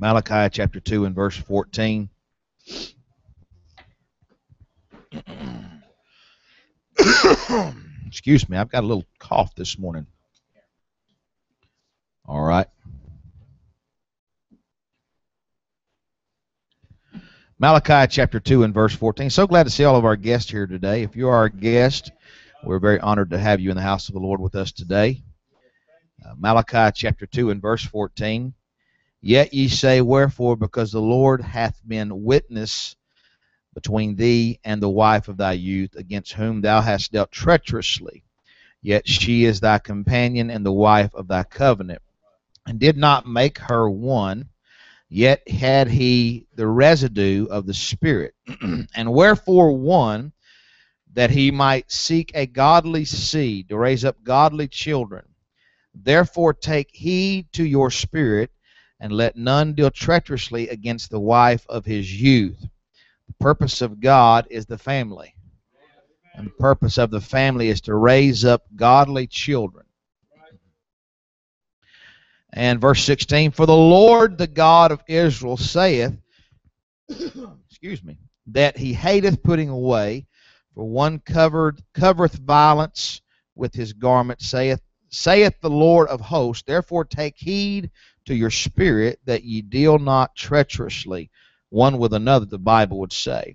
Malachi chapter 2 and verse 14. Excuse me, I've got a little cough this morning. All right. Malachi chapter 2 and verse 14. So glad to see all of our guests here today. If you are a guest, we're very honored to have you in the house of the Lord with us today. Uh, Malachi chapter 2 and verse 14. Yet ye say, Wherefore? Because the Lord hath been witness between thee and the wife of thy youth, against whom thou hast dealt treacherously. Yet she is thy companion and the wife of thy covenant, and did not make her one Yet had he the residue of the Spirit. and wherefore one, that he might seek a godly seed, to raise up godly children. Therefore take heed to your spirit, and let none deal treacherously against the wife of his youth. The purpose of God is the family. And the purpose of the family is to raise up godly children. And verse 16, For the Lord the God of Israel saith, excuse me, that he hateth putting away, for one covered covereth violence with his garment, saith, saith the Lord of hosts, therefore take heed to your spirit that ye deal not treacherously one with another, the Bible would say.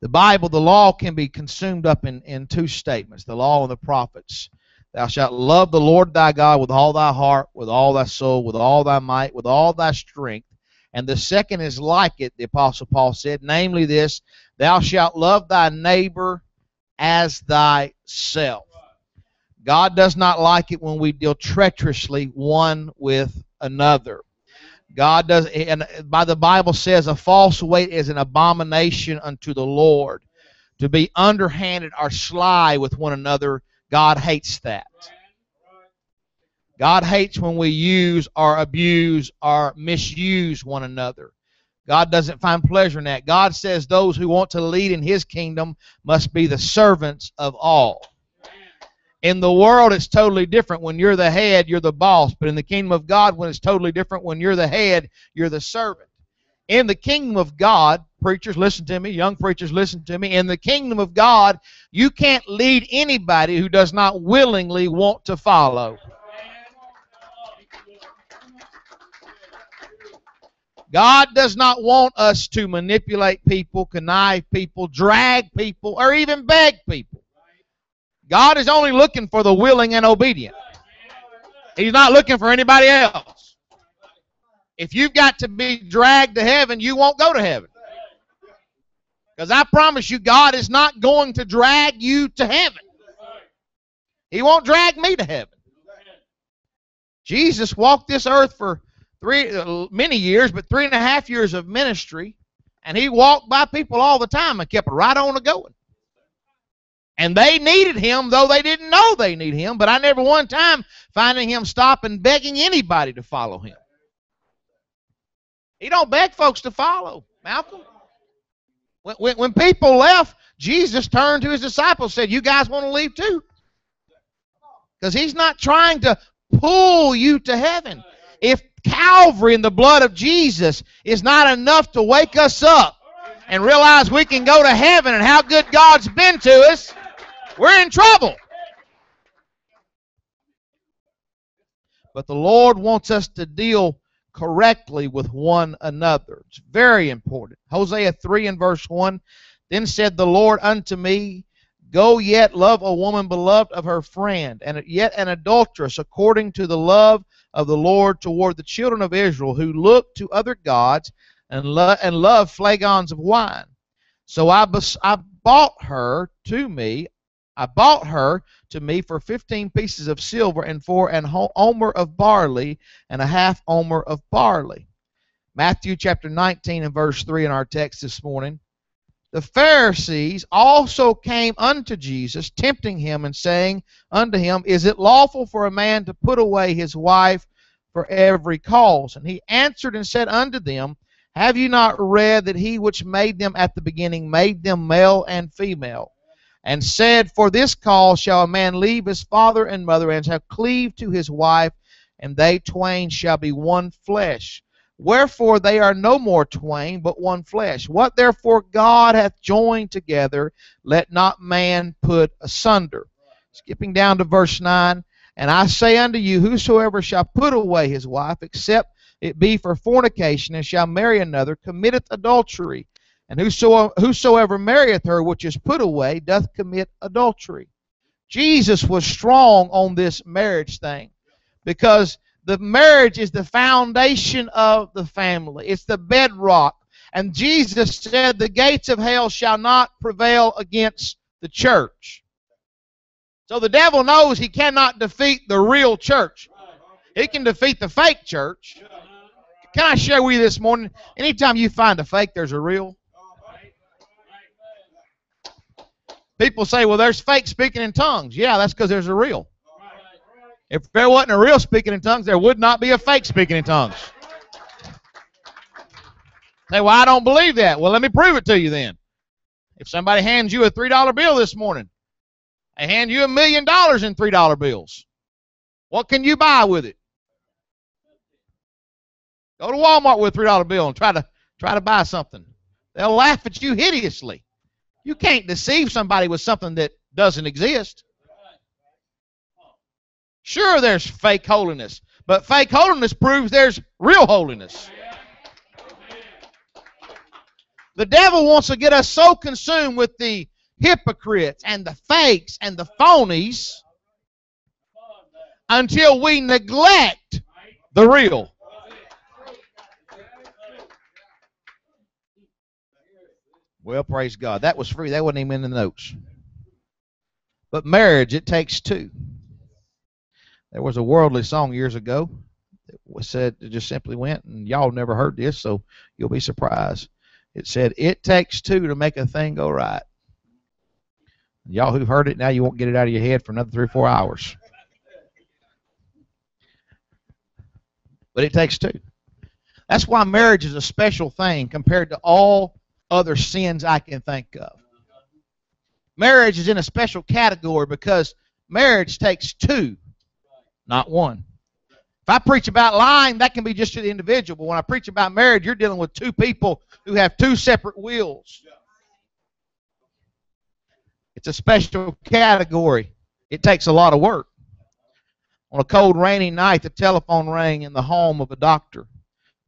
The Bible, the law can be consumed up in, in two statements, the law and the prophets. Thou shalt love the Lord thy God with all thy heart, with all thy soul, with all thy might, with all thy strength. And the second is like it, the Apostle Paul said, namely this Thou shalt love thy neighbor as thyself. God does not like it when we deal treacherously one with another. God does, and by the Bible says, a false weight is an abomination unto the Lord. To be underhanded or sly with one another God hates that. God hates when we use or abuse or misuse one another. God doesn't find pleasure in that. God says those who want to lead in His kingdom must be the servants of all. In the world, it's totally different. When you're the head, you're the boss. But in the kingdom of God, when it's totally different, when you're the head, you're the servant. In the kingdom of God, preachers, listen to me, young preachers, listen to me. In the kingdom of God, you can't lead anybody who does not willingly want to follow. God does not want us to manipulate people, connive people, drag people, or even beg people. God is only looking for the willing and obedient. He's not looking for anybody else. If you've got to be dragged to heaven, you won't go to heaven. Because I promise you, God is not going to drag you to heaven. He won't drag me to heaven. Jesus walked this earth for three uh, many years, but three and a half years of ministry, and he walked by people all the time and kept right on going. And they needed him, though they didn't know they need him. But I never one time finding him stopping begging anybody to follow him. He don't beg folks to follow, Malcolm. When, when, when people left, Jesus turned to his disciples said, You guys want to leave too? Because he's not trying to pull you to heaven. If Calvary and the blood of Jesus is not enough to wake us up and realize we can go to heaven and how good God's been to us, we're in trouble. But the Lord wants us to deal correctly with one another. It's very important. Hosea 3 and verse 1 Then said the Lord unto me, Go yet love a woman beloved of her friend, and yet an adulteress, according to the love of the Lord toward the children of Israel, who look to other gods and, lo- and love flagons of wine. So I, bes- I bought her to me I bought her to me for fifteen pieces of silver and for an omer of barley and a half omer of barley. Matthew chapter 19 and verse 3 in our text this morning. The Pharisees also came unto Jesus, tempting him and saying unto him, Is it lawful for a man to put away his wife for every cause? And he answered and said unto them, Have you not read that he which made them at the beginning made them male and female? And said, For this cause shall a man leave his father and mother, and shall cleave to his wife, and they twain shall be one flesh. Wherefore they are no more twain, but one flesh. What therefore God hath joined together, let not man put asunder. Skipping down to verse 9. And I say unto you, whosoever shall put away his wife, except it be for fornication, and shall marry another, committeth adultery. And whosoever, marrieth her which is put away doth commit adultery. Jesus was strong on this marriage thing because the marriage is the foundation of the family. It's the bedrock. And Jesus said, The gates of hell shall not prevail against the church. So the devil knows he cannot defeat the real church. He can defeat the fake church. Can I share with you this morning? Anytime you find a fake, there's a real. People say, well, there's fake speaking in tongues. Yeah, that's because there's a real. If there wasn't a real speaking in tongues, there would not be a fake speaking in tongues. Say, well, I don't believe that. Well, let me prove it to you then. If somebody hands you a $3 bill this morning, they hand you a million dollars in $3 bills. What can you buy with it? Go to Walmart with a $3 bill and try to try to buy something. They'll laugh at you hideously. You can't deceive somebody with something that doesn't exist. Sure, there's fake holiness, but fake holiness proves there's real holiness. The devil wants to get us so consumed with the hypocrites and the fakes and the phonies until we neglect the real. Well, praise God. That was free. That wasn't even in the notes. But marriage, it takes two. There was a worldly song years ago that was said it just simply went, and y'all never heard this, so you'll be surprised. It said, "It takes two to make a thing go right." Y'all who've heard it now, you won't get it out of your head for another three or four hours. But it takes two. That's why marriage is a special thing compared to all other sins I can think of. Marriage is in a special category because marriage takes two not one. If I preach about lying, that can be just to the individual. But when I preach about marriage, you're dealing with two people who have two separate wills. It's a special category. It takes a lot of work. On a cold, rainy night, the telephone rang in the home of a doctor.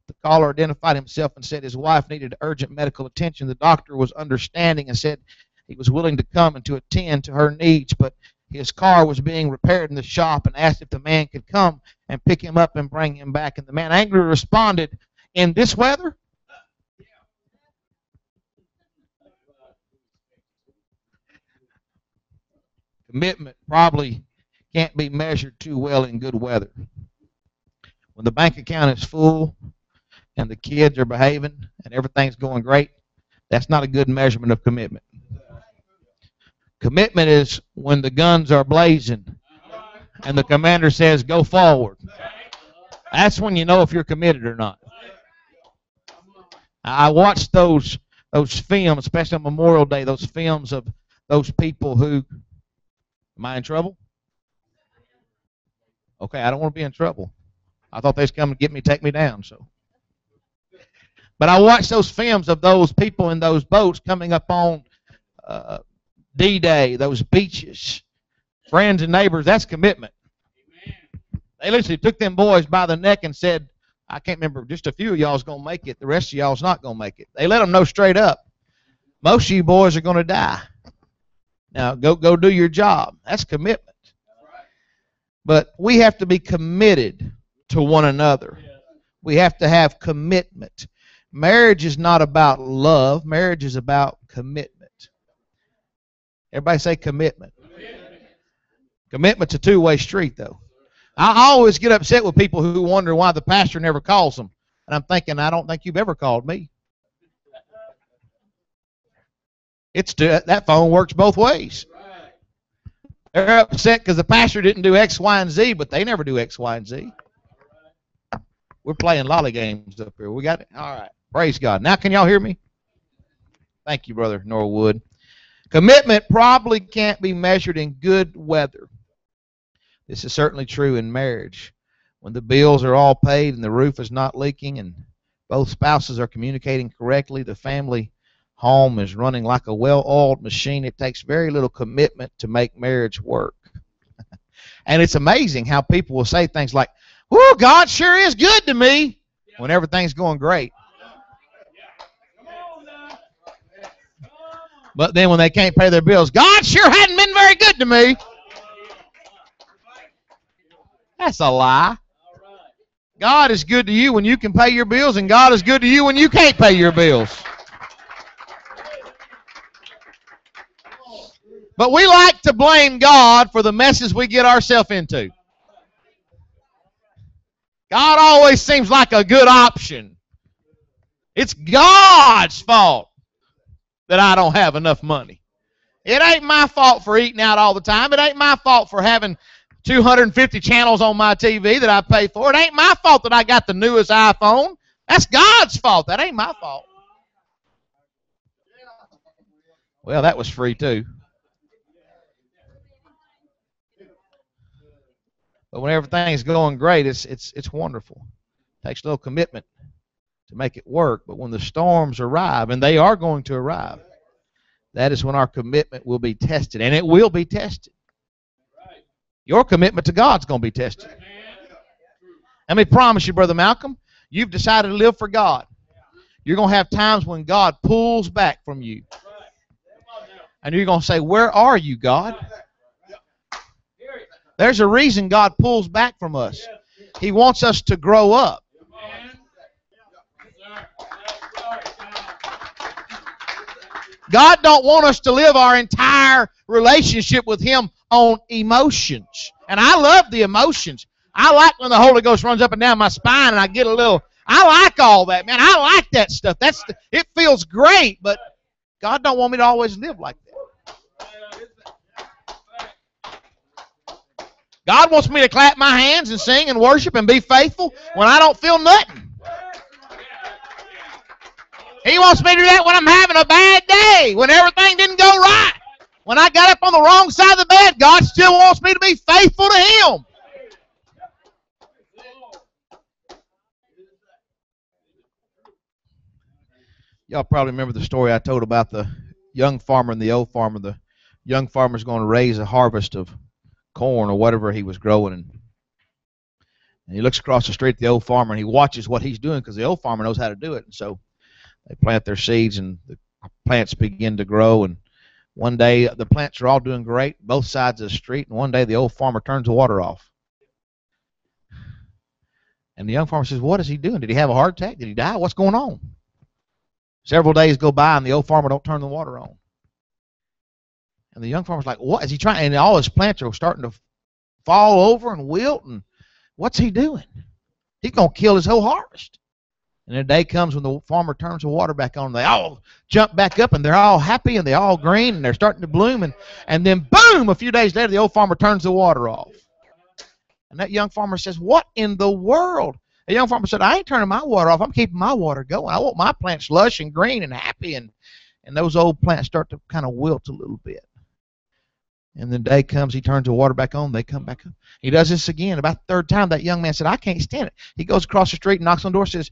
The caller identified himself and said his wife needed urgent medical attention. The doctor was understanding and said he was willing to come and to attend to her needs, but his car was being repaired in the shop and asked if the man could come and pick him up and bring him back. And the man angrily responded, In this weather? Commitment probably can't be measured too well in good weather. When the bank account is full and the kids are behaving and everything's going great, that's not a good measurement of commitment. Commitment is when the guns are blazing and the commander says, go forward. That's when you know if you're committed or not. I watched those those films, especially on Memorial Day, those films of those people who am I in trouble? Okay, I don't want to be in trouble. I thought they was coming to get me, take me down. So, but I watched those films of those people in those boats coming up on uh, D-Day, those beaches, friends and neighbors, that's commitment. They literally took them boys by the neck and said, I can't remember, just a few of y'all's going to make it. The rest of y'all's not going to make it. They let them know straight up. Most of you boys are going to die. Now, go, go do your job. That's commitment. But we have to be committed to one another. We have to have commitment. Marriage is not about love. Marriage is about commitment. Everybody say commitment. commitment. Commitment's a two-way street, though. I always get upset with people who wonder why the pastor never calls them. And I'm thinking, I don't think you've ever called me. It's that phone works both ways. They're upset because the pastor didn't do X, Y, and Z, but they never do X, Y, and Z. We're playing lolly games up here. We got it? All right. Praise God. Now can y'all hear me? Thank you, Brother Norwood. Commitment probably can't be measured in good weather. This is certainly true in marriage. When the bills are all paid and the roof is not leaking and both spouses are communicating correctly, the family home is running like a well-oiled machine. It takes very little commitment to make marriage work. and it's amazing how people will say things like, "Whoa, God sure is good to me," when everything's going great. But then when they can't pay their bills, God sure hadn't been very good to me. That's a lie. God is good to you when you can pay your bills, and God is good to you when you can't pay your bills. But we like to blame God for the messes we get ourselves into. God always seems like a good option. It's God's fault that I don't have enough money. It ain't my fault for eating out all the time. It ain't my fault for having 250 channels on my TV that I pay for. It ain't my fault that I got the newest iPhone. That's God's fault. That ain't my fault. Well, that was free too. But when everything's going great, it's it's it's wonderful. It takes a little commitment to make it work. But when the storms arrive, and they are going to arrive, that is when our commitment will be tested, and it will be tested. Your commitment to God's going to be tested. Let me promise you, Brother Malcolm, you've decided to live for God. You're going to have times when God pulls back from you. And you're going to say, Where are you, God? There's a reason God pulls back from us. He wants us to grow up. God don't want us to live our entire relationship with Him on emotions. And I love the emotions. I like when the Holy Ghost runs up and down my spine and I get a little I like all that, man. I like that stuff. That's the, it feels great, but God don't want me to always live like that. God wants me to clap my hands and sing and worship and be faithful when I don't feel nothing. He wants me to do that when I'm having a bad day, when everything didn't go right. When I got up on the wrong side of the bed, God still wants me to be faithful to Him. Y'all probably remember the story I told about the young farmer and the old farmer. The young farmer's going to raise a harvest of corn or whatever he was growing. And, and he looks across the street at the old farmer and he watches what he's doing because the old farmer knows how to do it. And so they plant their seeds and the plants begin to grow. And one day the plants are all doing great, both sides of the street. And one day the old farmer turns the water off. And the young farmer says, What is he doing? Did he have a heart attack? Did he die? What's going on? Several days go by and the old farmer don't turn the water on. And the young farmer's like, what is he trying? And all his plants are starting to fall over and wilt. And what's he doing? He's going to kill his whole harvest. And the day comes when the farmer turns the water back on. They all jump back up and they're all happy and they're all green and they're starting to bloom. And, and then, boom, a few days later, the old farmer turns the water off. And that young farmer says, What in the world? The young farmer said, I ain't turning my water off. I'm keeping my water going. I want my plants lush and green and happy. And, and those old plants start to kind of wilt a little bit. And the day comes, he turns the water back on, they come back up. He does this again. About the third time, that young man said, I can't stand it. He goes across the street knocks on the door says,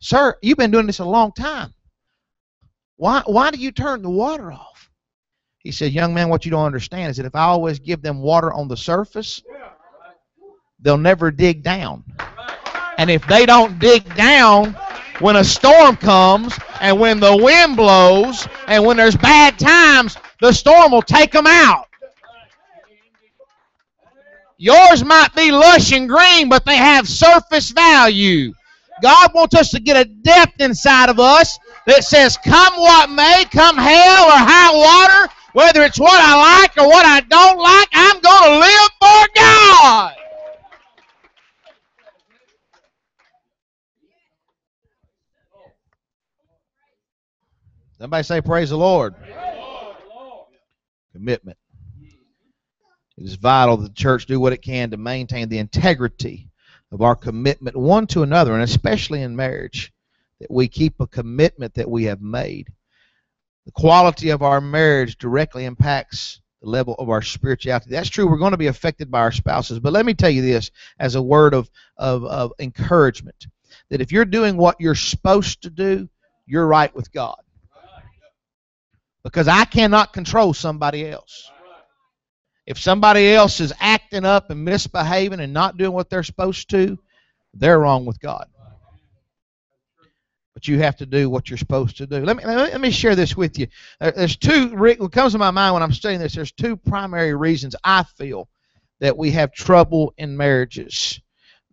Sir, you've been doing this a long time. Why, why do you turn the water off? He said, Young man, what you don't understand is that if I always give them water on the surface, they'll never dig down. And if they don't dig down, when a storm comes and when the wind blows and when there's bad times, the storm will take them out. Yours might be lush and green, but they have surface value. God wants us to get a depth inside of us that says, come what may, come hell or high water, whether it's what I like or what I don't like, I'm going to live for God. Somebody say, Praise the Lord. Commitment. It is vital that the church do what it can to maintain the integrity of our commitment one to another, and especially in marriage, that we keep a commitment that we have made. The quality of our marriage directly impacts the level of our spirituality. That's true. We're going to be affected by our spouses. But let me tell you this as a word of, of, of encouragement. that if you're doing what you're supposed to do, you're right with God. Because I cannot control somebody else. If somebody else is acting up and misbehaving and not doing what they're supposed to, they're wrong with God. But you have to do what you're supposed to do. Let me let me share this with you. There's two. What comes to my mind when I'm studying this. There's two primary reasons I feel that we have trouble in marriages.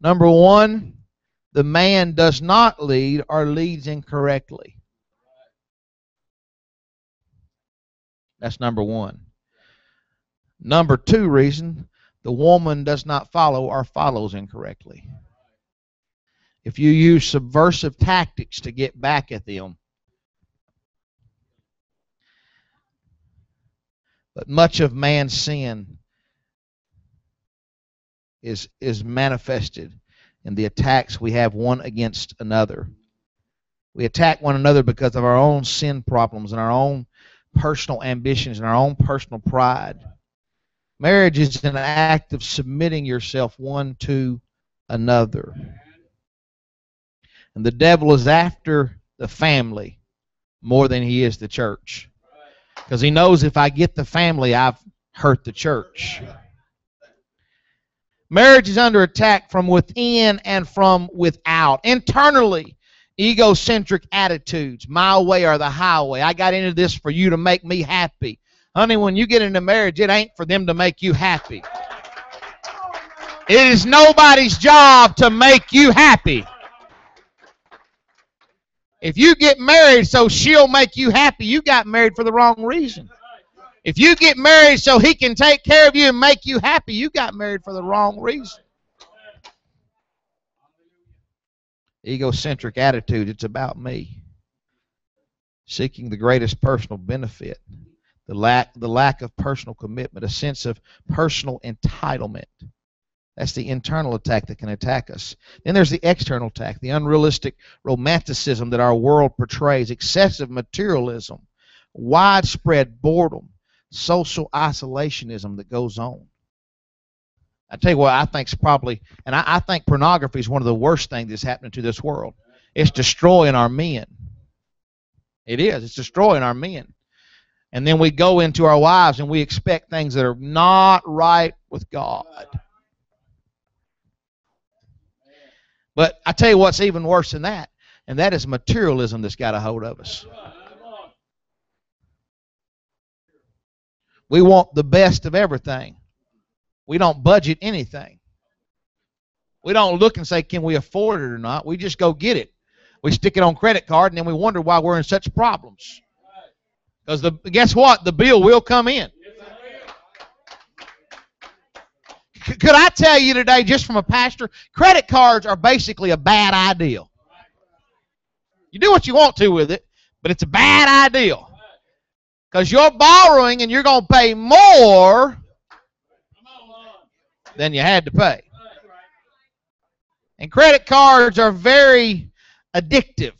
Number one, the man does not lead or leads incorrectly. That's number one. Number two reason, the woman does not follow or follows incorrectly. If you use subversive tactics to get back at them, but much of man's sin is is manifested in the attacks we have one against another. We attack one another because of our own sin problems and our own personal ambitions and our own personal pride. Marriage is an act of submitting yourself one to another. And the devil is after the family more than he is the church. Because he knows if I get the family, I've hurt the church. Marriage is under attack from within and from without. Internally, egocentric attitudes. My way or the highway. I got into this for you to make me happy. Honey, when you get into marriage, it ain't for them to make you happy. It is nobody's job to make you happy. If you get married so she'll make you happy, you got married for the wrong reason. If you get married so he can take care of you and make you happy, you got married for the wrong reason. Egocentric attitude, it's about me. Seeking the greatest personal benefit. The lack the lack of personal commitment, a sense of personal entitlement. That's the internal attack that can attack us. Then there's the external attack, the unrealistic romanticism that our world portrays, excessive materialism, widespread boredom, social isolationism that goes on. I tell you what, I think is probably, and I, I think pornography is one of the worst things that's happening to this world. It's destroying our men. It is. It's destroying our men. And then we go into our wives and we expect things that are not right with God. But I tell you what's even worse than that, and that is materialism that's got a hold of us. We want the best of everything. We don't budget anything. We don't look and say, can we afford it or not? We just go get it. We stick it on credit card, and then we wonder why we're in such problems. Because the guess what? The bill will come in. Could I tell you today, just from a pastor, credit cards are basically a bad idea. You do what you want to with it, but it's a bad idea. Because you're borrowing and you're going to pay more than you had to pay. And credit cards are very addictive.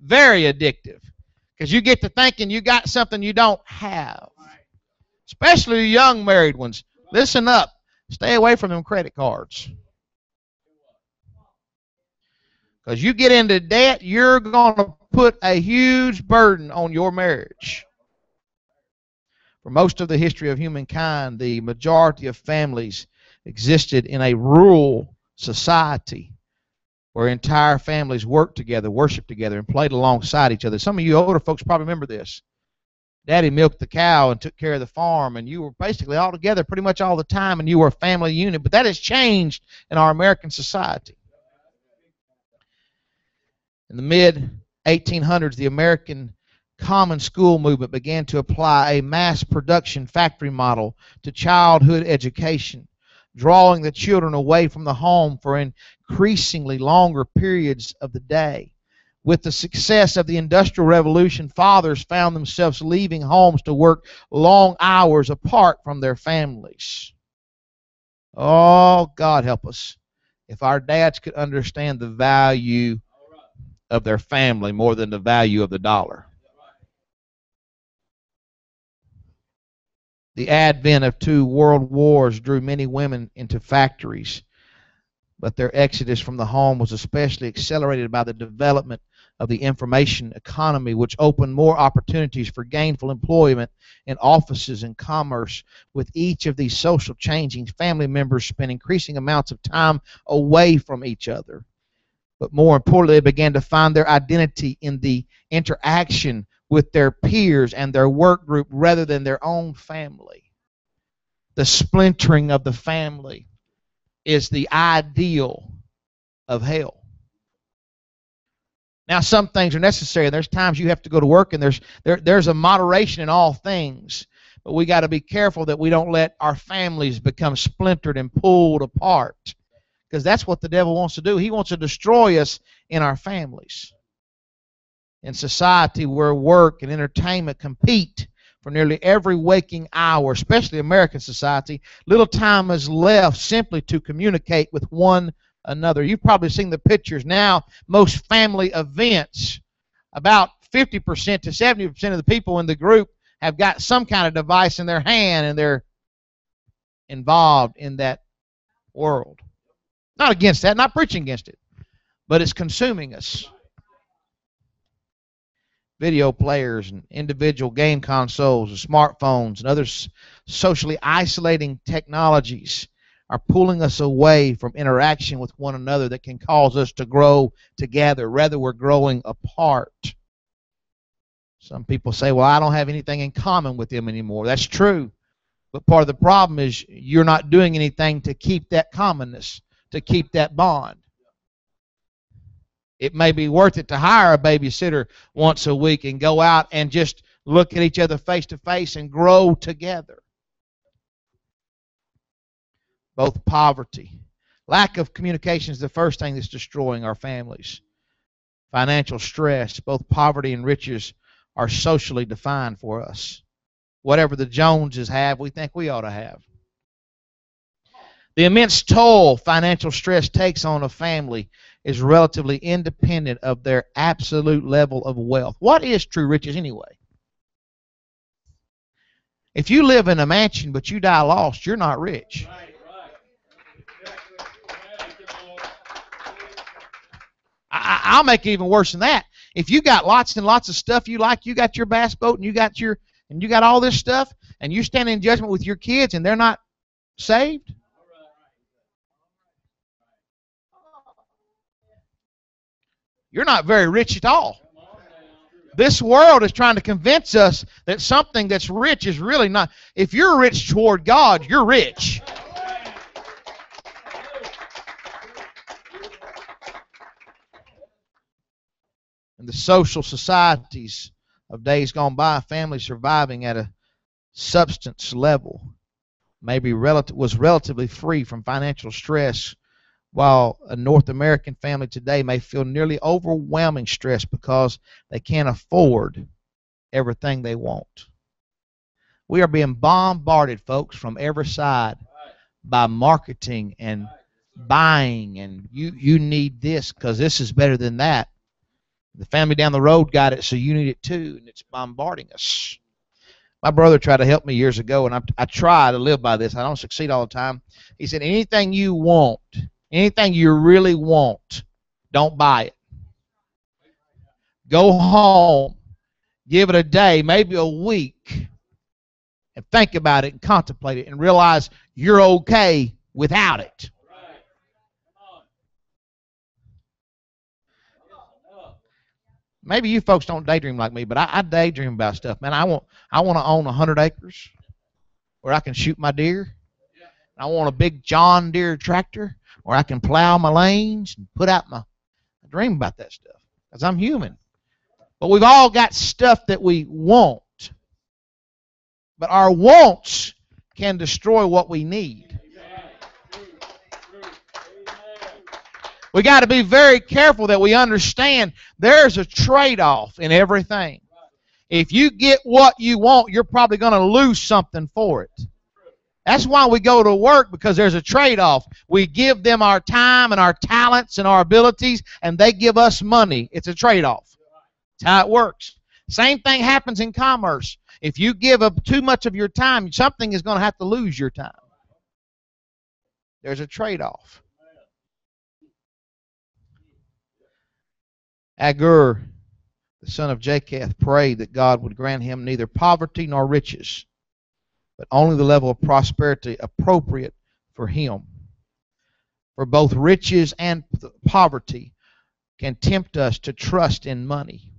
Very addictive. Because you get to thinking you got something you don't have. Especially young married ones. Listen up. Stay away from them credit cards. Because you get into debt, you're going to put a huge burden on your marriage. For most of the history of humankind, the majority of families existed in a rural society where entire families worked together, worshiped together, and played alongside each other. Some of you older folks probably remember this. Daddy milked the cow and took care of the farm, and you were basically all together pretty much all the time, and you were a family unit. But that has changed in our American society. In the mid 1800s, the American common school movement began to apply a mass production factory model to childhood education, drawing the children away from the home for increasingly longer periods of the day. With the success of the Industrial Revolution, fathers found themselves leaving homes to work long hours apart from their families. Oh, God help us. If our dads could understand the value of their family more than the value of the dollar. The advent of two world wars drew many women into factories. But their exodus from the home was especially accelerated by the development of the information economy, which opened more opportunities for gainful employment in offices and commerce. With each of these social changing, family members spent increasing amounts of time away from each other. But more importantly, they began to find their identity in the interaction with their peers and their work group rather than their own family. The splintering of the family is the ideal of hell. Now, some things are necessary. There's times you have to go to work, and there's there, there's a moderation in all things. But we got to be careful that we don't let our families become splintered and pulled apart, because that's what the devil wants to do. He wants to destroy us in our families. In society where work and entertainment compete for nearly every waking hour, especially American society, little time is left simply to communicate with one another. You've probably seen the pictures now. Most family events, about 50% to 70% of the people in the group have got some kind of device in their hand and they're involved in that world. Not against that, not preaching against it, but it's consuming us. Video players and individual game consoles and smartphones and other socially isolating technologies are pulling us away from interaction with one another that can cause us to grow together. Rather, we're growing apart. Some people say, well, I don't have anything in common with them anymore. That's true. But part of the problem is you're not doing anything to keep that commonness, to keep that bond. It may be worth it to hire a babysitter once a week and go out and just look at each other face to face and grow together both poverty. Lack of communication is the first thing that's destroying our families. Financial stress, both poverty and riches are socially defined for us. Whatever the Joneses have, we think we ought to have. The immense toll financial stress takes on a family is relatively independent of their absolute level of wealth. What is true riches anyway? If you live in a mansion but you die lost, you're not rich. I, will make it even worse than that. If you got lots and lots of stuff you like, you got your bass boat and you got your and you got all this stuff, and you stand in judgment with your kids and they're not saved. You're not very rich at all. This world is trying to convince us that something that's rich is really not. If you're rich toward God, you're rich. in the social societies of days gone by, families surviving at a substance level maybe relative, was relatively free from financial stress, while a North American family today may feel nearly overwhelming stress because they can't afford everything they want. We are being bombarded, folks, from every side by marketing and buying, and you you need this because this is better than that. The family down the road got it, so you need it too, and it's bombarding us. My brother tried to help me years ago, and I, I try to live by this. I don't succeed all the time. He said, anything you want, anything you really want, don't buy it. Go home, give it a day, maybe a week, and think about it and contemplate it and realize you're okay without it. maybe you folks don't daydream like me, but I, I daydream about stuff, man. I want I want to own hundred acres where I can shoot my deer. I want a big John Deere tractor where I can plow my lanes and put out my. I dream about that stuff because I'm human. But we've all got stuff that we want. But our wants can destroy what we need. We got to be very careful that we understand there's a trade off in everything. If you get what you want, you're probably going to lose something for it. That's why we go to work because there's a trade off. We give them our time and our talents and our abilities, and they give us money. It's a trade off. That's how it works. Same thing happens in commerce. If you give up too much of your time, something is going to have to lose your time. There's a trade off. Agur, the son of Japheth, prayed that God would grant him neither poverty nor riches but only the level of prosperity appropriate for him. For both riches and poverty can tempt us to trust in money.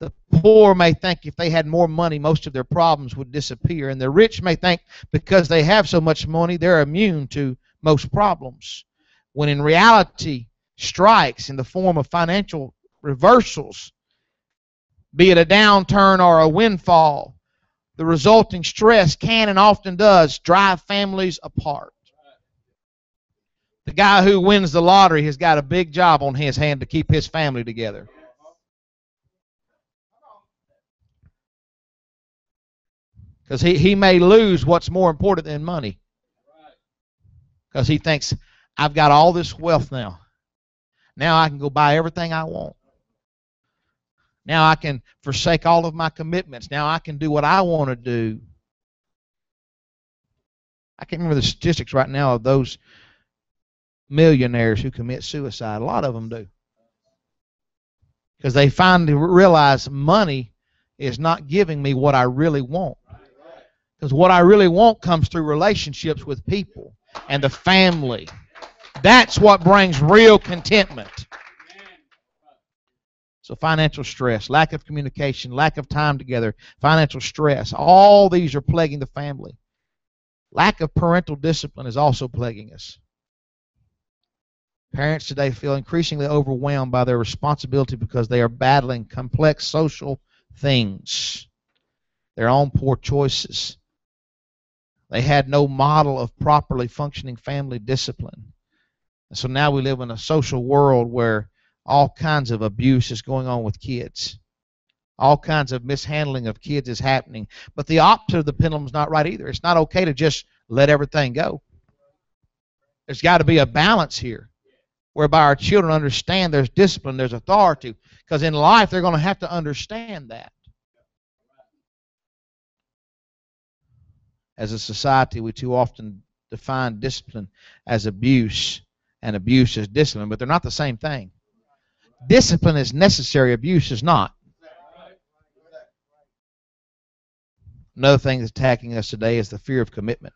The poor may think if they had more money, most of their problems would disappear. And the rich may think because they have so much money, they're immune to most problems. When in reality, strikes in the form of financial reversals, be it a downturn or a windfall, the resulting stress can and often does drive families apart. The guy who wins the lottery has got a big job on his hand to keep his family together. Because he, he may lose what's more important than money. Because he thinks, I've got all this wealth now. Now I can go buy everything I want. Now I can forsake all of my commitments. Now I can do what I want to do. I can't remember the statistics right now of those millionaires who commit suicide. A lot of them do. Because they finally realize money is not giving me what I really want. Because what I really want comes through relationships with people and the family. That's what brings real contentment. So, financial stress, lack of communication, lack of time together, financial stress, all these are plaguing the family. Lack of parental discipline is also plaguing us. Parents today feel increasingly overwhelmed by their responsibility because they are battling complex social things, their own poor choices. They had no model of properly functioning family discipline. And so now we live in a social world where all kinds of abuse is going on with kids. All kinds of mishandling of kids is happening. But the opposite of the pendulum is not right either. It's not okay to just let everything go. There's got to be a balance here whereby our children understand there's discipline, there's authority. Because in life, they're going to have to understand that. As a society, we too often define discipline as abuse and abuse as discipline, but they're not the same thing. Discipline is necessary, abuse is not. Another thing that's attacking us today is the fear of commitment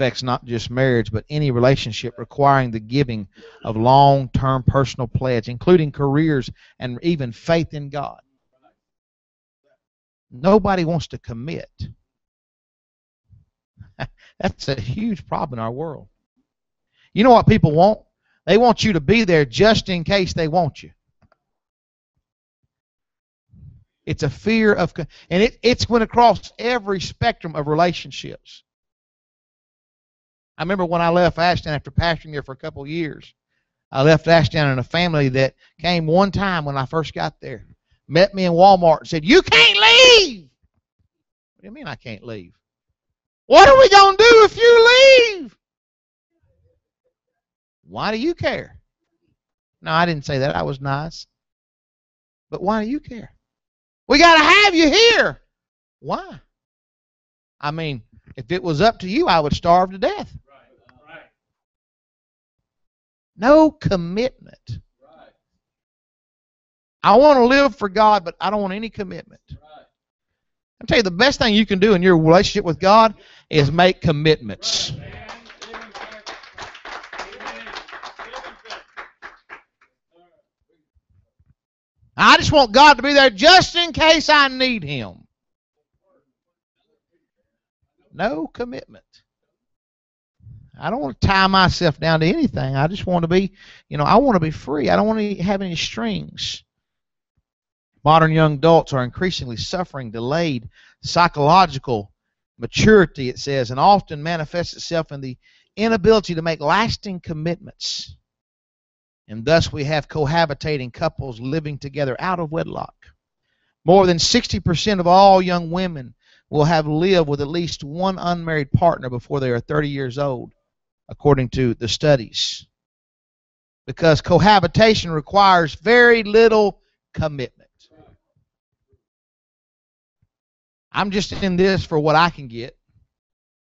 affects not just marriage, but any relationship requiring the giving of long term personal pledge, including careers and even faith in God. Nobody wants to commit. That's a huge problem in our world. You know what people want? They want you to be there just in case they want you. It's a fear of, and it, it's went across every spectrum of relationships. I remember when I left Ashton after pastoring there for a couple of years. I left Ashton in a family that came one time when I first got there, met me in Walmart and said, You can't leave. What do you mean I can't leave? What are we going to do if you leave? Why do you care? No, I didn't say that. I was nice. But why do you care? We got to have you here. Why? I mean, if it was up to you, I would starve to death. No commitment. I want to live for God, but I don't want any commitment. I'll tell you the best thing you can do in your relationship with God is make commitments. I just want God to be there just in case I need Him. No commitment. I don't want to tie myself down to anything. I just want to be, you know, I want to be free. I don't want to have any strings. Modern young adults are increasingly suffering delayed psychological maturity, it says, and often manifests itself in the inability to make lasting commitments. And thus we have cohabitating couples living together out of wedlock. More than 60% of all young women will have lived with at least one unmarried partner before they are 30 years old according to the studies. Because cohabitation requires very little commitment. I'm just in this for what I can get.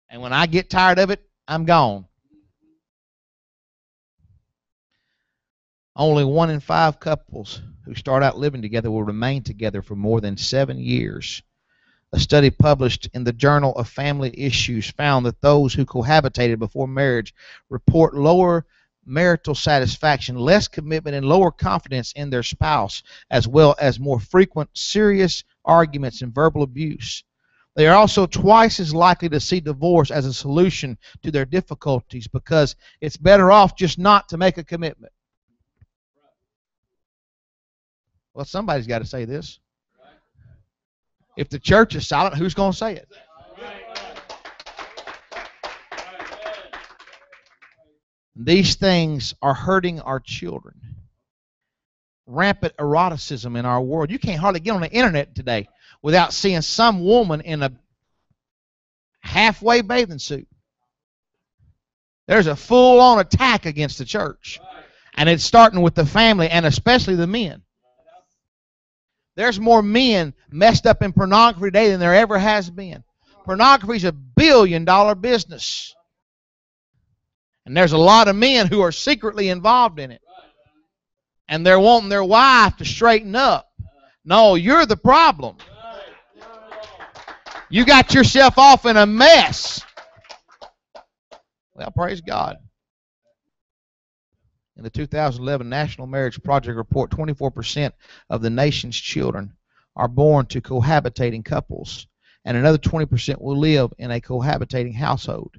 And when I get tired of it, I'm gone. Only one in five couples who start out living together will remain together for more than seven years. A study published in the Journal of Family Issues found that those who cohabitated before marriage report lower marital satisfaction, less commitment, and lower confidence in their spouse, as well as more frequent serious arguments and verbal abuse. They are also twice as likely to see divorce as a solution to their difficulties because it's better off just not to make a commitment. Well, somebody's got to say this. If the church is silent, who's going to say it? These things are hurting our children. Rampant eroticism in our world. You can't hardly get on the internet today without seeing some woman in a halfway bathing suit. There's a full on attack against the church. And it's starting with the family and especially the men. There's more men messed up in pornography today than there ever has been. Pornography is a billion dollar business. And there's a lot of men who are secretly involved in it. And they're wanting their wife to straighten up. No, you're the problem. You got yourself off in a mess. Well, praise God. In the 2011 National Marriage Project report, 24% of the nation's children are born to cohabitating couples, and another 20% will live in a cohabitating household.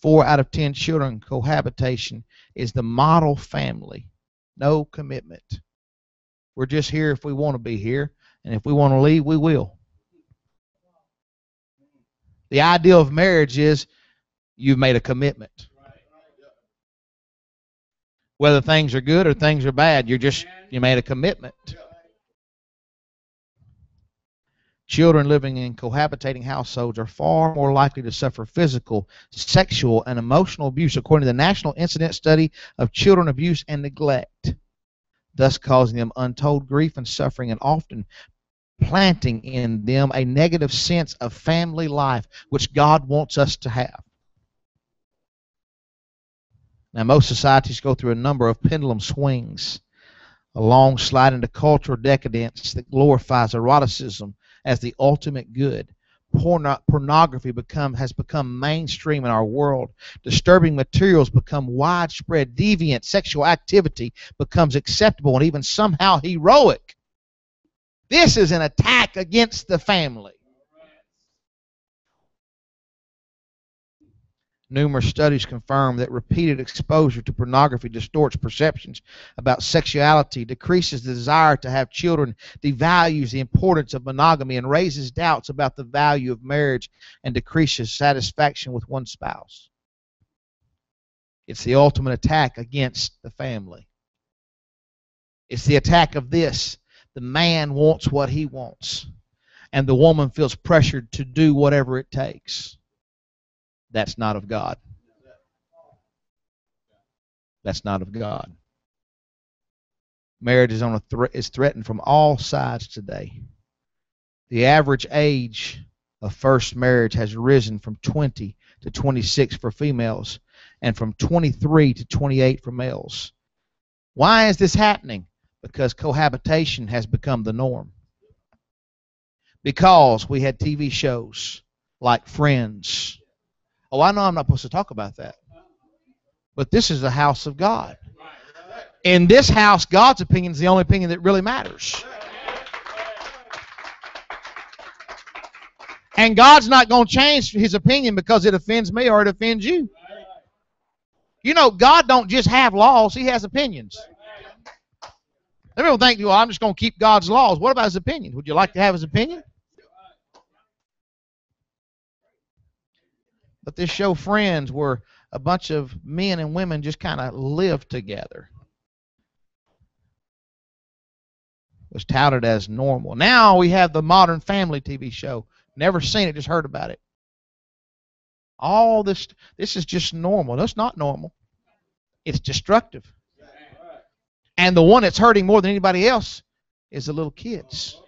Four out of 10 children cohabitation is the model family. No commitment. We're just here if we want to be here, and if we want to leave, we will. The ideal of marriage is you've made a commitment whether things are good or things are bad. You're just you made a commitment. Children living in cohabitating households are far more likely to suffer physical, sexual, and emotional abuse, according to the National Incidence Study of Children Abuse and Neglect, thus causing them untold grief and suffering and often planting in them a negative sense of family life, which God wants us to have. Now, most societies go through a number of pendulum swings, a long slide into cultural decadence that glorifies eroticism as the ultimate good. Porno- pornography become, has become mainstream in our world. Disturbing materials become widespread. Deviant sexual activity becomes acceptable and even somehow heroic. This is an attack against the family. Numerous studies confirm that repeated exposure to pornography distorts perceptions about sexuality, decreases the desire to have children, devalues the importance of monogamy, and raises doubts about the value of marriage and decreases satisfaction with one spouse. It's the ultimate attack against the family. It's the attack of this. The man wants what he wants, and the woman feels pressured to do whatever it takes. That's not of God. That's not of God. Marriage is on a thre- is threatened from all sides today. The average age of first marriage has risen from 20 to 26 for females and from 23 to 28 for males. Why is this happening? Because cohabitation has become the norm. Because we had TV shows like Friends, Oh, I know I'm not supposed to talk about that. But this is the house of God. In this house, God's opinion is the only opinion that really matters. And God's not going to change his opinion because it offends me or it offends you. You know, God don't just have laws, he has opinions. Some people think, well, I'm just going to keep God's laws. What about his opinion? Would you like to have his opinion? But this show Friends where a bunch of men and women just kind of live together. was touted as normal. Now we have the Modern Family TV show. Never seen it, just heard about it. All this this is just normal. That's not normal. It's destructive. And the one that's hurting more than anybody else is the little kids.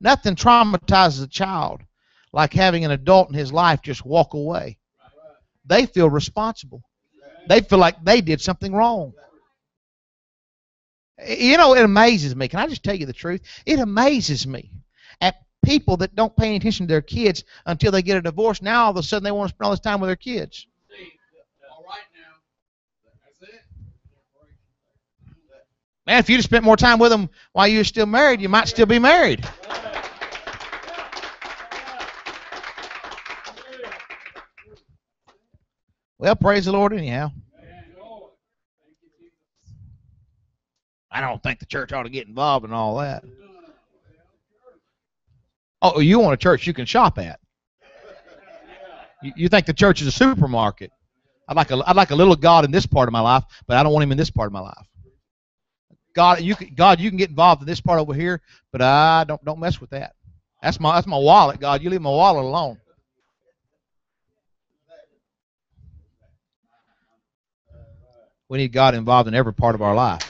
Nothing traumatizes a child like having an adult in his life just walk away. They feel responsible. They feel like they did something wrong. You know, it amazes me. Can I just tell you the truth? It amazes me at people that don't pay any attention to their kids until they get a divorce. Now all of a sudden they want to spend all this time with their kids. Man, if you'd have spent more time with them while you were still married, you might still be married. Well, praise the Lord anyhow. I don't think the church ought to get involved in all that. Oh, you want a church you can shop at? You, think the church is a supermarket? I'd like a I'd like a little God in this part of my life, but I don't want him in this part of my life. God, you can, God, you can get involved in this part over here, but I don't don't mess with that. That's my that's my wallet, God. You leave my wallet alone. We need God involved in every part of our life.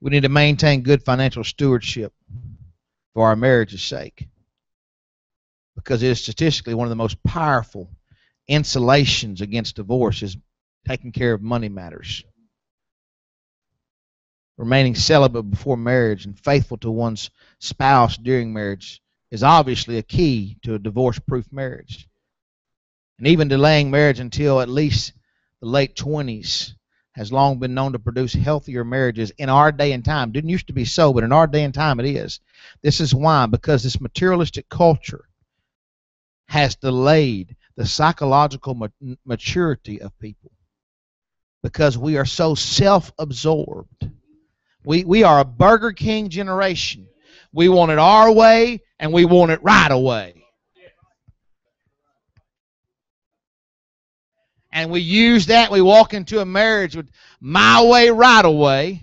We need to maintain good financial stewardship for our marriage's sake because it is statistically one of the most powerful insulations against divorce is taking care of money matters. Remaining celibate before marriage and faithful to one's spouse during marriage is obviously a key to a divorce proof marriage. And even delaying marriage until at least the late 20s has long been known to produce healthier marriages in our day and time. Didn't used to be so, but in our day and time it is. This is why, because this materialistic culture has delayed the psychological maturity of people. Because we are so self absorbed. We, we are a Burger King generation. We want it our way, and we want it right away. and we use that. We walk into a marriage with my way, right away.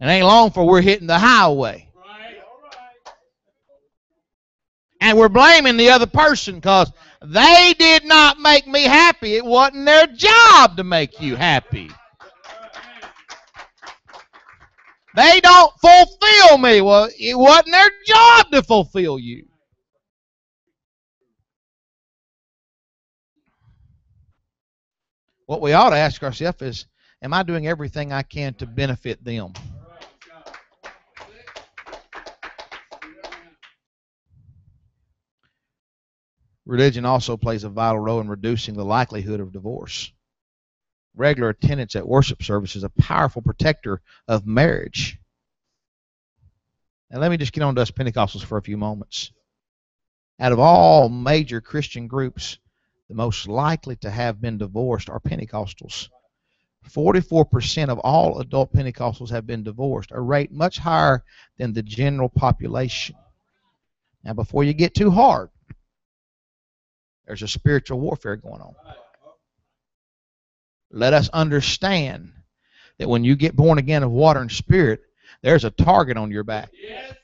And ain't long for we're hitting the highway. And we're blaming the other person because they did not make me happy. It wasn't their job to make you happy. They don't fulfill me. Well, it wasn't their job to fulfill you. What we ought to ask ourselves is, am I doing everything I can to benefit them? Religion also plays a vital role in reducing the likelihood of divorce. Regular attendance at worship service is a powerful protector of marriage. Now, let me just get on to us Pentecostals for a few moments. Out of all major Christian groups, the most likely to have been divorced are Pentecostals. 44% of all adult Pentecostals have been divorced, a rate much higher than the general population. Now, before you get too hard, there's a spiritual warfare going on. Let us understand that when you get born again of water and spirit, there's a target on your back. Yes.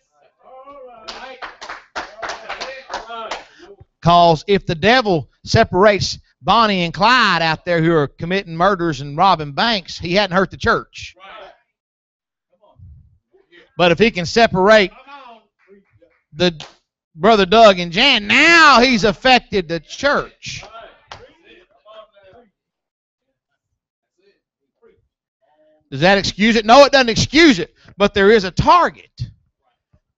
Because if the devil separates Bonnie and Clyde out there who are committing murders and robbing banks, he hadn't hurt the church. But if he can separate the brother Doug and Jan, now he's affected the church. Does that excuse it? No, it doesn't excuse it. But there is a target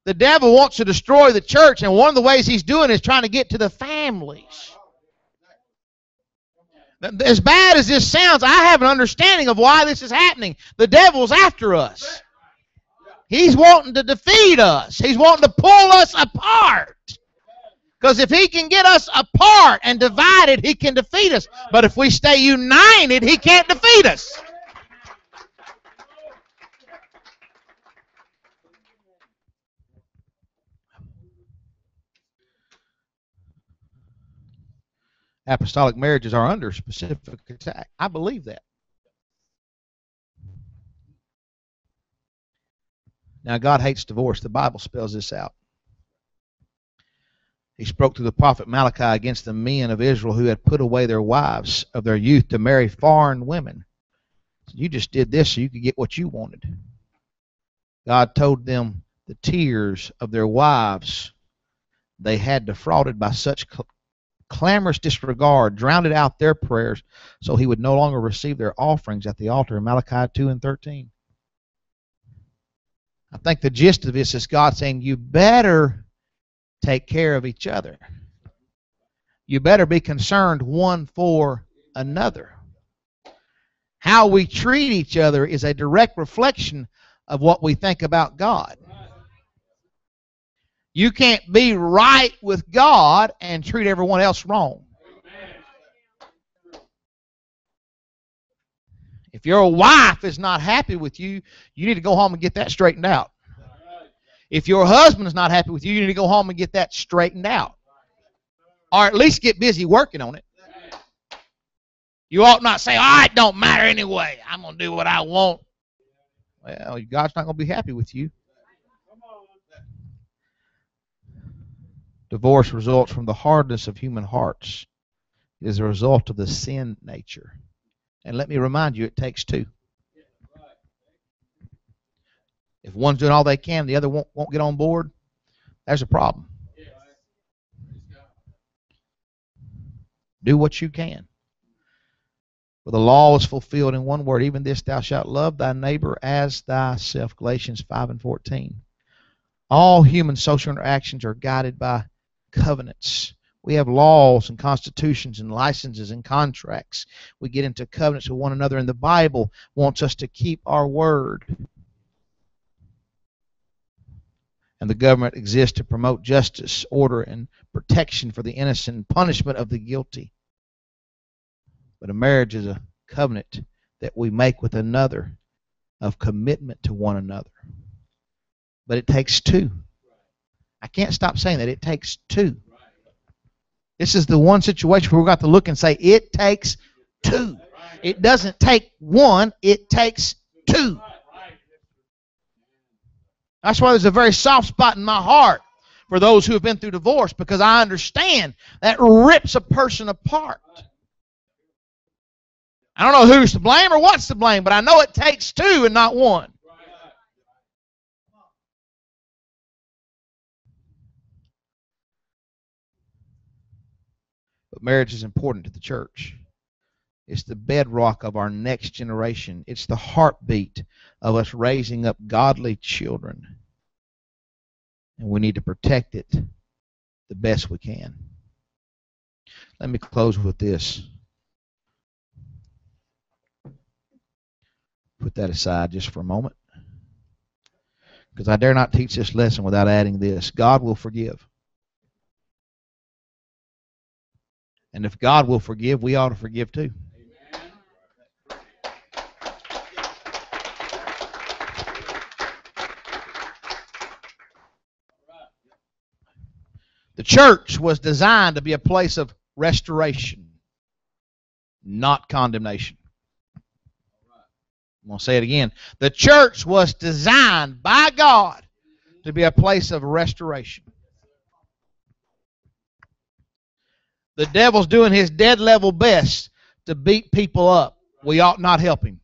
the devil wants to destroy the church, and one of the ways he's doing is trying to get to the families. As bad as this sounds, I have an understanding of why this is happening. The devil's after us. He's wanting to defeat us. He's wanting to pull us apart. Because if he can get us apart and divided, he can defeat us. But if we stay united, he can't defeat us. Apostolic marriages are under specific attack. I believe that. Now, God hates divorce. The Bible spells this out. He spoke to the prophet Malachi against the men of Israel who had put away their wives of their youth to marry foreign women. You just did this so you could get what you wanted. God told them the tears of their wives they had defrauded by such clamorous disregard, drowned out their prayers, so he would no longer receive their offerings at the altar in Malachi 2 and 13. I think the gist of this is God saying, You better take care of each other. You better be concerned one for another. How we treat each other is a direct reflection of what we think about God. You can't be right with God and treat everyone else wrong. If your wife is not happy with you, you need to go home and get that straightened out. If your husband is not happy with you, you need to go home and get that straightened out. Or at least get busy working on it. You ought not say, oh, it don't matter anyway. I'm going to do what I want. Well, God's not going to be happy with you. Divorce results from the hardness of human hearts. It is a result of the sin nature. And let me remind you, it takes two. If one's doing all they can, the other won't, won't get on board, there's a problem. Do what you can. For the law is fulfilled in one word, even this thou shalt love thy neighbor as thyself. Galatians 5 and 14. All human social interactions are guided by covenants. We have laws and constitutions and licenses and contracts. We get into covenants with one another, and the Bible wants us to keep our word. And the government exists to promote justice, order, and protection for the innocent and punishment of the guilty. But a marriage is a covenant that we make with another of commitment to one another. But it takes two. I can't stop saying that. It takes two. This is the one situation where we've got to look and say, it takes two. It doesn't take one, it takes two. That's why there's a very soft spot in my heart for those who have been through divorce because I understand that rips a person apart. I don't know who's to blame or what's to blame, but I know it takes two and not one. But marriage is important to the church. It's the bedrock of our next generation. It's the heartbeat of us raising up godly children. And we need to protect it the best we can. Let me close with this. Put that aside just for a moment. Because I dare not teach this lesson without adding this God will forgive. And if God will forgive, we ought to forgive too. The church was designed to be a place of restoration, not condemnation. I'm going to say it again. The church was designed by God to be a place of restoration. The devil's doing his dead level best to beat people up. We ought not help him.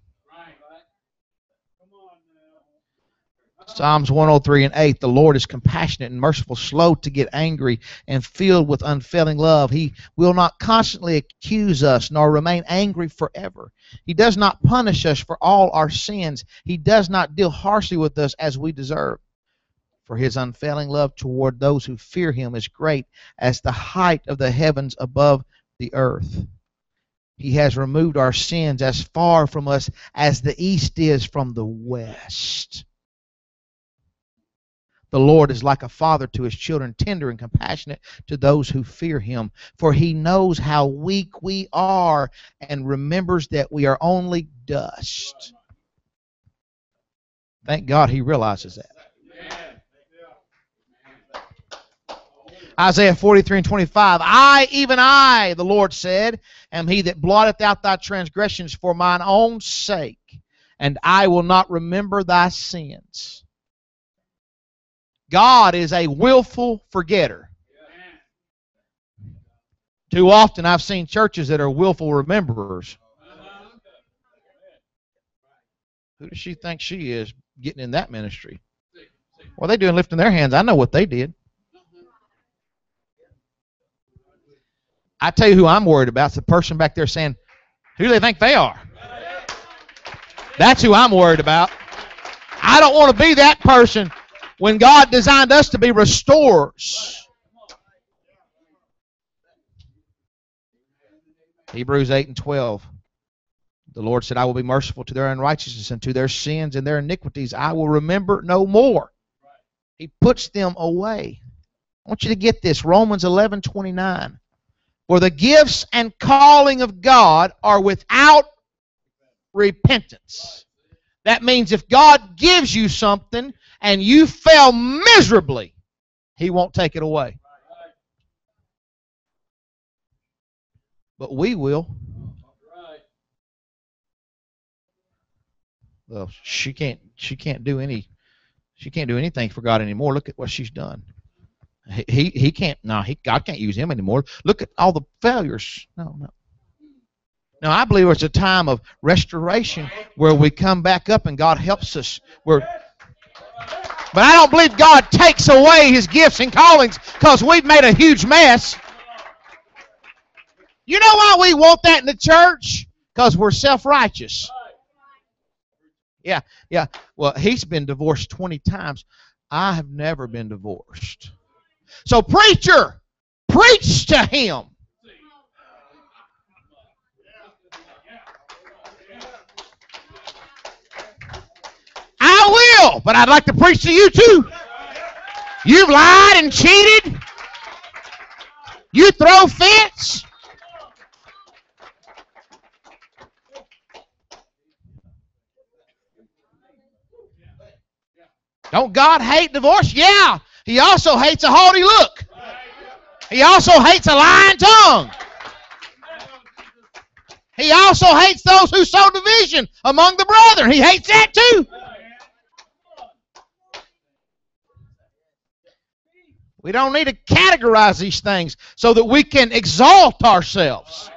Psalms 103 and 8 The Lord is compassionate and merciful, slow to get angry, and filled with unfailing love. He will not constantly accuse us, nor remain angry forever. He does not punish us for all our sins. He does not deal harshly with us as we deserve. For his unfailing love toward those who fear him is great as the height of the heavens above the earth. He has removed our sins as far from us as the east is from the west. The Lord is like a father to his children, tender and compassionate to those who fear him. For he knows how weak we are and remembers that we are only dust. Thank God he realizes that. Isaiah 43 and 25. I, even I, the Lord said, am he that blotteth out thy transgressions for mine own sake, and I will not remember thy sins. God is a willful forgetter. Too often I've seen churches that are willful rememberers. Who does she think she is getting in that ministry? What are they doing lifting their hands? I know what they did. I tell you who I'm worried about. It's the person back there saying, who do they think they are? That's who I'm worried about. I don't want to be that person when God designed us to be restorers. Hebrews 8 and 12. The Lord said, I will be merciful to their unrighteousness and to their sins and their iniquities. I will remember no more. He puts them away. I want you to get this Romans 11 29. For the gifts and calling of God are without repentance. That means if God gives you something and you fail miserably, He won't take it away. But we will. Well, she can't. She can't do any. She can't do anything for God anymore. Look at what she's done. He he, can't. No, he God can't use him anymore. Look at all the failures. No, no. Now I believe it's a time of restoration where we come back up and God helps us. Where, but I don't believe God takes away His gifts and callings because we've made a huge mess. You know why we want that in the church? Because we're self-righteous. Yeah, yeah. Well, he's been divorced 20 times. I have never been divorced. So, preacher, preach to him. I will, but I'd like to preach to you too. You've lied and cheated. You throw fits. Don't God hate divorce? Yeah. He also hates a haughty look. He also hates a lying tongue. He also hates those who sow division among the brethren. He hates that too. We don't need to categorize these things so that we can exalt ourselves.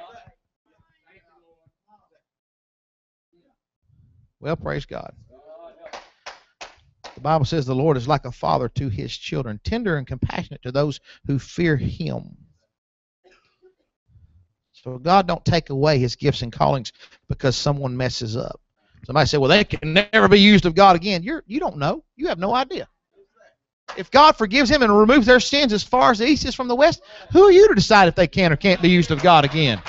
Well, praise God. Bible says the Lord is like a father to his children, tender and compassionate to those who fear him. So God don't take away his gifts and callings because someone messes up. Somebody said, "Well, they can never be used of God again." You're you don't know. You have no idea. If God forgives them and removes their sins as far as the east is from the west, who are you to decide if they can or can't be used of God again?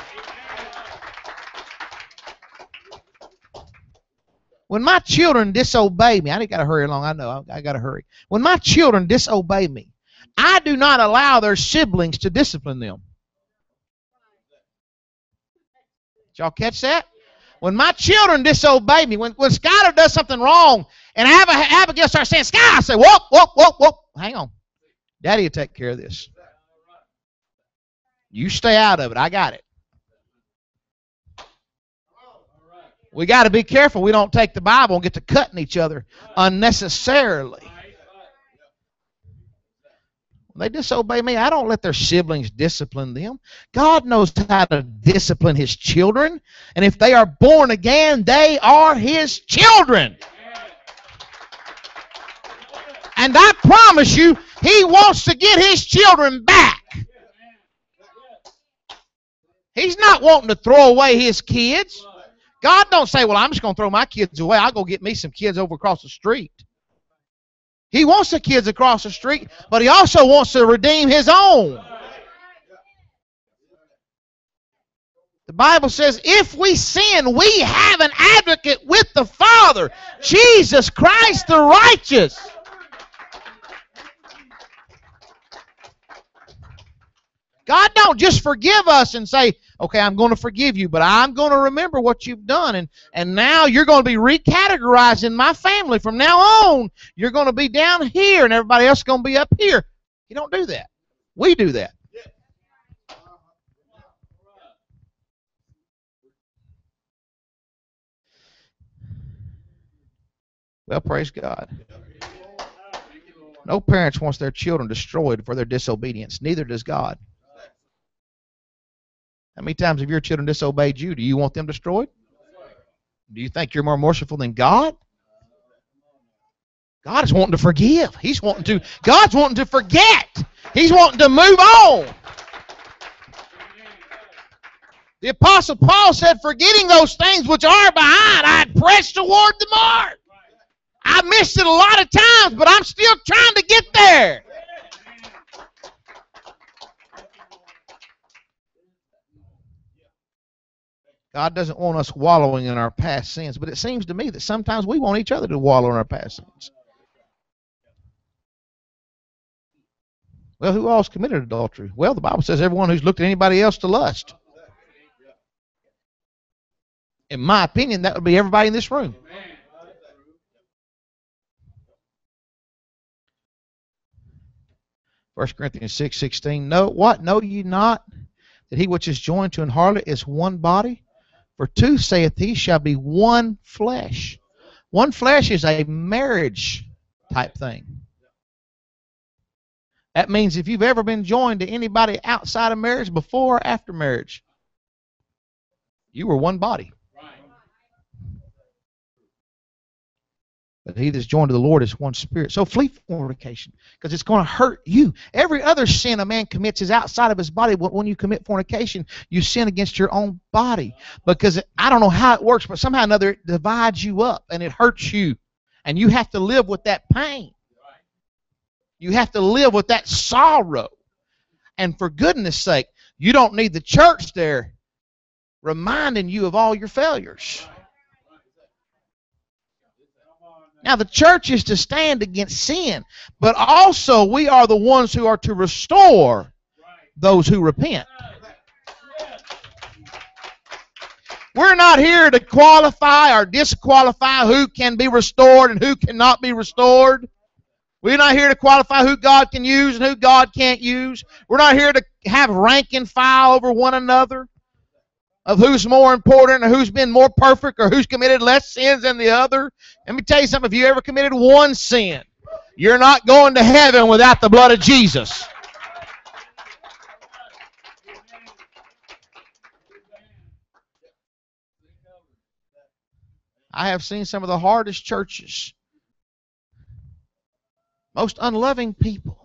When my children disobey me, I ain't got to hurry along. I know I, I got to hurry. When my children disobey me, I do not allow their siblings to discipline them. Did y'all catch that? When my children disobey me, when, when Skylar does something wrong, and Abigail starts saying, Sky, I say, whoop, whoop, whoop, whoop. Hang on. Daddy will take care of this. You stay out of it. I got it. We got to be careful we don't take the Bible and get to cutting each other unnecessarily. When they disobey me, I don't let their siblings discipline them. God knows how to discipline his children. And if they are born again, they are his children. And I promise you, he wants to get his children back. He's not wanting to throw away his kids. God don't say, well, I'm just going to throw my kids away. I'll go get me some kids over across the street. He wants the kids across the street, but he also wants to redeem his own. The Bible says, if we sin, we have an advocate with the Father, Jesus Christ the righteous. God don't just forgive us and say, okay, I'm going to forgive you, but I'm going to remember what you've done. And, and now you're going to be recategorized in my family. From now on, you're going to be down here and everybody else is going to be up here. You don't do that. We do that. Well, praise God. No parents wants their children destroyed for their disobedience. Neither does God. How many times have your children disobeyed you? Do you want them destroyed? Do you think you're more merciful than God? God is wanting to forgive. He's wanting to, God's wanting to forget. He's wanting to move on. The Apostle Paul said, Forgetting those things which are behind, I press toward the mark. I missed it a lot of times, but I'm still trying to get there. God doesn't want us wallowing in our past sins, but it seems to me that sometimes we want each other to wallow in our past sins. Well, who else committed adultery? Well, the Bible says everyone who's looked at anybody else to lust. In my opinion, that would be everybody in this room. First Corinthians six sixteen. No, what? Know ye not that he which is joined to an harlot is one body? For two, saith he, shall be one flesh. One flesh is a marriage type thing. That means if you've ever been joined to anybody outside of marriage, before or after marriage, you were one body. But he that's joined to the Lord is one spirit. So flee fornication because it's going to hurt you. Every other sin a man commits is outside of his body. But when you commit fornication, you sin against your own body because I don't know how it works, but somehow or another it divides you up and it hurts you. And you have to live with that pain. You have to live with that sorrow. And for goodness sake, you don't need the church there reminding you of all your failures. Now, the church is to stand against sin, but also we are the ones who are to restore those who repent. We're not here to qualify or disqualify who can be restored and who cannot be restored. We're not here to qualify who God can use and who God can't use. We're not here to have rank and file over one another of who's more important or who's been more perfect or who's committed less sins than the other. Let me tell you something. If you ever committed one sin, you're not going to heaven without the blood of Jesus. I have seen some of the hardest churches, most unloving people.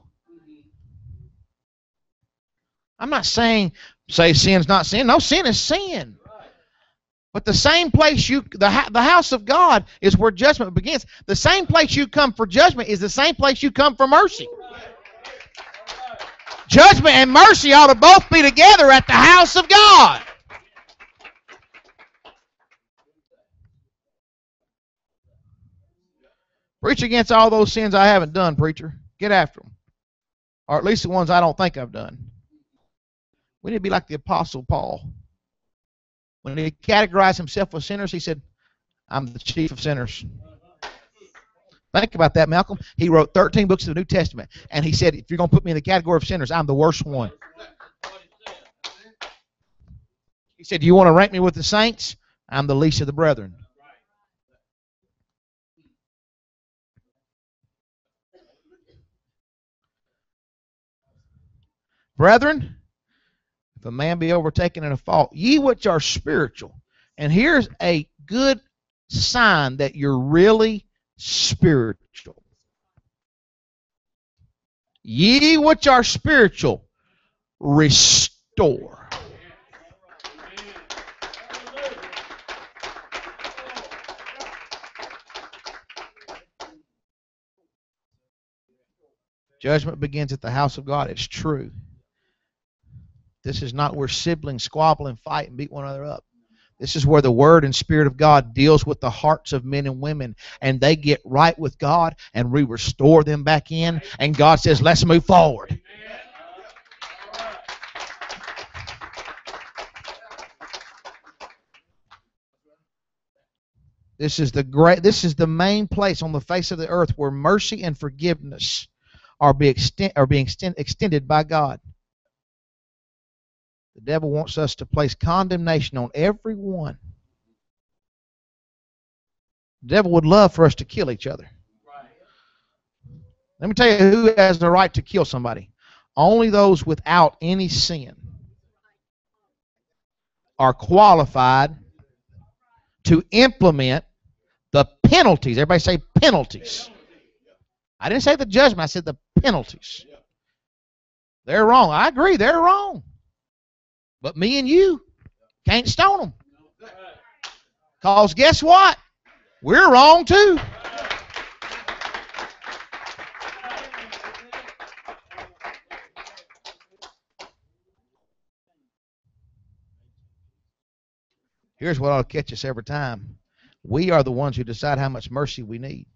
I'm not saying say sin's not sin. No, sin is sin. But the same place you, the, the house of God is where judgment begins. The same place you come for judgment is the same place you come for mercy. Judgment and mercy ought to both be together at the house of God. Preach against all those sins I haven't done, preacher. Get after them. Or at least the ones I don't think I've done. We need to be like the Apostle Paul. When he categorized himself with sinners, he said, I'm the chief of sinners. Think about that, Malcolm. He wrote 13 books of the New Testament, and he said, if you're going to put me in the category of sinners, I'm the worst one. He said, do you want to rank me with the saints? I'm the least of the brethren. Brethren, if a man be overtaken in a fault, ye which are spiritual. And here's a good sign that you're really spiritual. Ye which are spiritual, restore. Judgment begins at the house of God. It's true. This is not where siblings squabble and fight and beat one another up. This is where the Word and Spirit of God deals with the hearts of men and women, and they get right with God, and we restore them back in, and God says, let's move forward. This is the great this is the main place on the face of the earth where mercy and forgiveness are, be extend, are being extend, extended by God. The devil wants us to place condemnation on everyone. The devil would love for us to kill each other. Let me tell you who has the right to kill somebody. Only those without any sin are qualified to implement the penalties. Everybody say penalties. I didn't say the judgment, I said the penalties. They're wrong. I agree, they're wrong. But me and you, Can't stone them. Because guess what? We're wrong too. Here's what to catch us every time. We are the ones who decide how much mercy we need.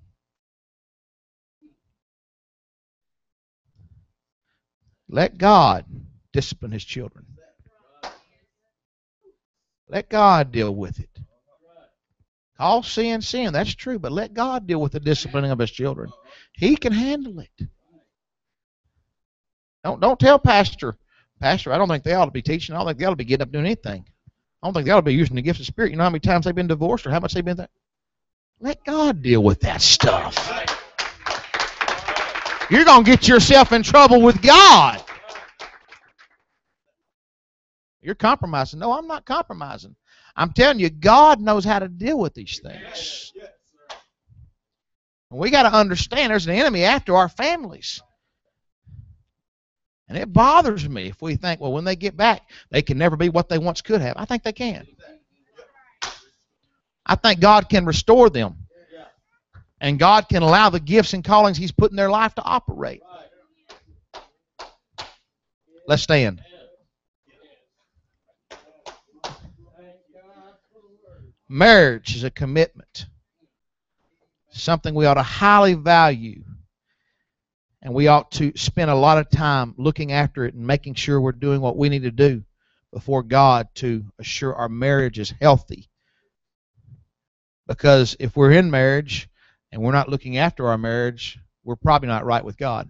Let God discipline his children. Let God deal with it. Call sin sin, that's true, but let God deal with the disciplining of his children. He can handle it. Don't don't tell Pastor, Pastor, I don't think they ought to be teaching. I don't think they ought to be getting up doing anything. I don't think they ought to be using the gifts of spirit. You know how many times they've been divorced or how much they've been there? Let God deal with that stuff. You're going to get yourself in trouble with God. You're compromising. No, I'm not compromising. I'm telling you, God knows how to deal with these things. And we got to understand there's an enemy after our families. And it bothers me if we think, well, when they get back, they can never be what they once could have. I think they can. I think God can restore them. And God can allow the gifts and callings He's put in their life to operate. Let's stand. Marriage is a commitment, something we ought to highly value. And we ought to spend a lot of time looking after it and making sure we're doing what we need to do before God to assure our marriage is healthy. Because if we're in marriage and we're not looking after our marriage, we're probably not right with God.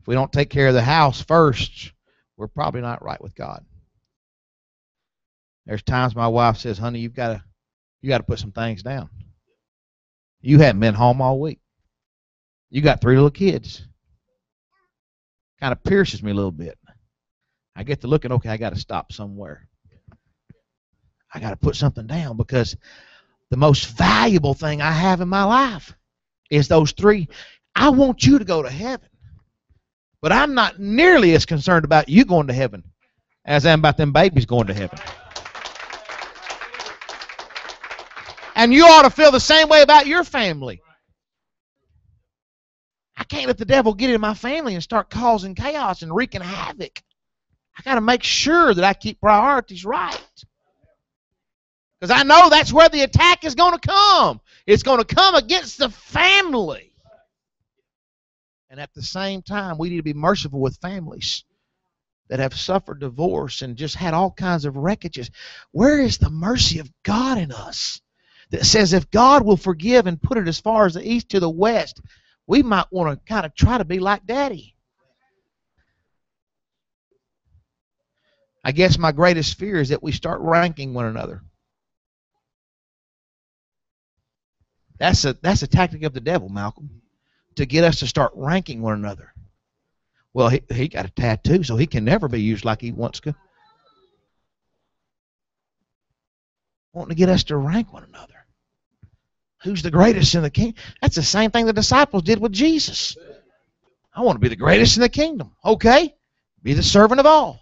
If we don't take care of the house first, we're probably not right with God. There's times my wife says, "Honey, you've got to you got to put some things down. You haven't been home all week. You got three little kids." Kind of pierces me a little bit. I get to looking, okay, I got to stop somewhere. I got to put something down because the most valuable thing I have in my life is those three. I want you to go to heaven. But I'm not nearly as concerned about you going to heaven as I am about them babies going to heaven. And you ought to feel the same way about your family. I can't let the devil get in my family and start causing chaos and wreaking havoc. I got to make sure that I keep priorities right. Because I know that's where the attack is going to come. It's going to come against the family. And at the same time, we need to be merciful with families that have suffered divorce and just had all kinds of wreckages. Where is the mercy of God in us? That says if God will forgive and put it as far as the east to the west, we might want to kind of try to be like Daddy. I guess my greatest fear is that we start ranking one another. That's a that's a tactic of the devil, Malcolm, to get us to start ranking one another. Well, he he got a tattoo, so he can never be used like he wants to. Wanting to get us to rank one another. Who's the greatest in the kingdom? That's the same thing the disciples did with Jesus. I want to be the greatest in the kingdom. Okay, be the servant of all.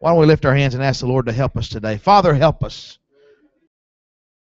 Why don't we lift our hands and ask the Lord to help us today? Father, help us.